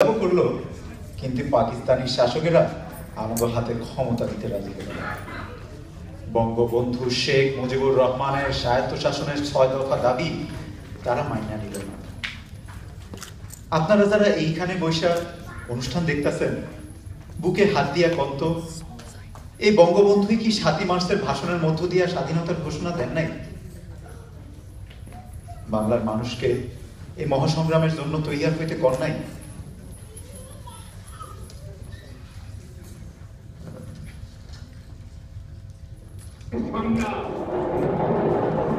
করল। কিন্তু পাকিস্তানি শাসকেরা আমাকে হাতে ক্ষমতা দিতে রাজি হলো বঙ্গবন্ধু শেখ মুজিবুর রহমানের স্বায়ত্ত শাসনের ছয় দফা দাবি তারা মাইনা নিল না। আপনারা যারা এইখানে বৈশা অনুষ্ঠান দেখতেছেন, বুকে হাত দিয়া কন্ত, এই বঙ্গবন্ধুই কি সাতই মার্চের ভাষণের মধ্য দিয়া স্বাধীনতার ঘোষণা দেন নাই? বাংলার মানুষকে এই মহাসংগ্রামের জন্য তৈয়ার হইতে কর নাই? সংগ্রাম।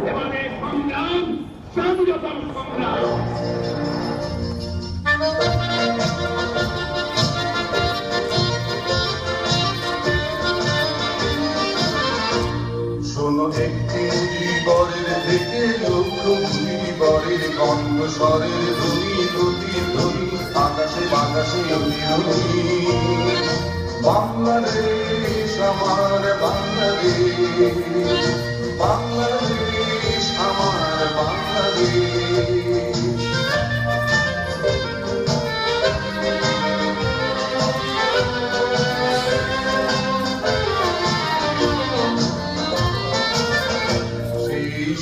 এবারে সংগ্রাম স্বাধীনতার শোনো একটি বরের থেকে লক্ষ বরের কণ্ঠ স্বরের ধ্বনি প্রতিধ্বনি আকাশে বাতাসে বাংলাদেশ আমার বাংলাদেশ বাংলাদেশ আমার বাংলাদেশ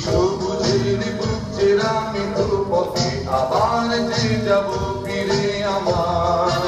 সবুজের বুঝে রামিত পথে আবার যে যাব ফিরে আমার।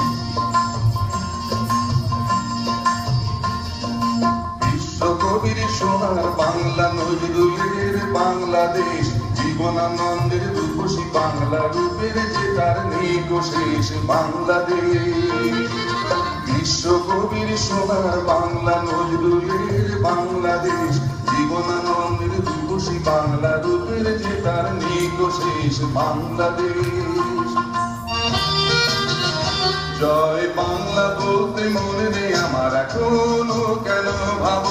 বিশ্বকবির সোনার বাংলা নজরুলের বাংলাদেশ, জীবনানন্দের রূপসী বাংলা রূপের যে তার নেই শেষ বাংলাদেশ সোনার বাংলা নজরুলের বাংলাদেশ, জীবনানন্দের রূপসী বাংলা রূপের যে তার নেই শেষ বাংলাদেশ। জয় বাংলা বলতে মনে নেই আমার এখনও কেন ভাবো?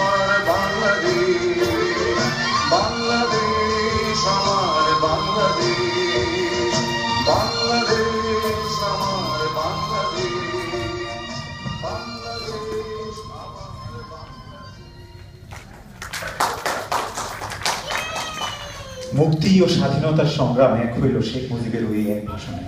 মুক্তি ও স্বাধীনতার সংগ্রামে এক হইল শেখ মুজিবের ওই এক ভাষণে।